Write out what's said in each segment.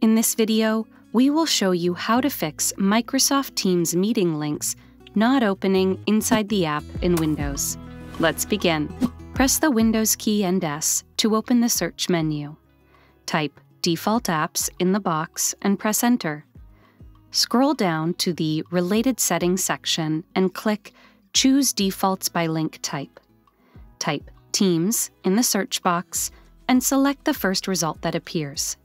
In this video, we will show you how to fix Microsoft Teams meeting links not opening inside the app in Windows. Let's begin. Press the Windows key and S to open the search menu. Type Default Apps in the box and press Enter. Scroll down to the Related Settings section and click Choose Defaults by Link Type. Type Teams in the search box and select the first result that appears.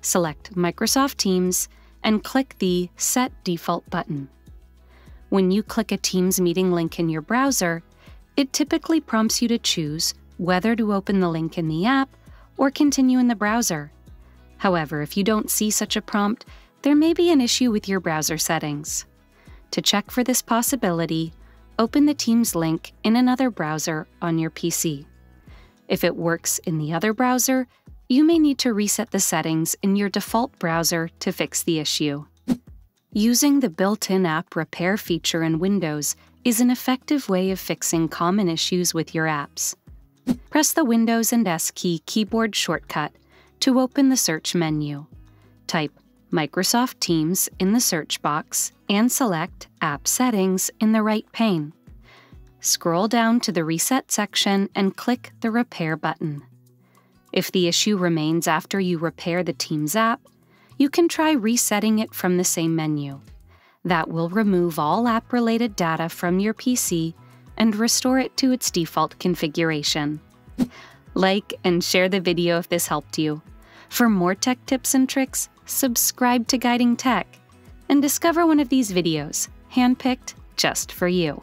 Select Microsoft Teams and click the Set Default button. When you click a Teams meeting link in your browser, it typically prompts you to choose whether to open the link in the app or continue in the browser. However, if you don't see such a prompt, there may be an issue with your browser settings. To check for this possibility, open the Teams link in another browser on your PC. If it works in the other browser, you may need to reset the settings in your default browser to fix the issue. Using the built-in app repair feature in Windows is an effective way of fixing common issues with your apps. Press the Windows and S key keyboard shortcut to open the search menu. Type Microsoft Teams in the search box and select App Settings in the right pane. Scroll down to the Reset section and click the Repair button. If the issue remains after you repair the Teams app, you can try resetting it from the same menu. That will remove all app related data from your PC and restore it to its default configuration. Like and share the video if this helped you. For more tech tips and tricks, subscribe to Guiding Tech and discover one of these videos, handpicked just for you.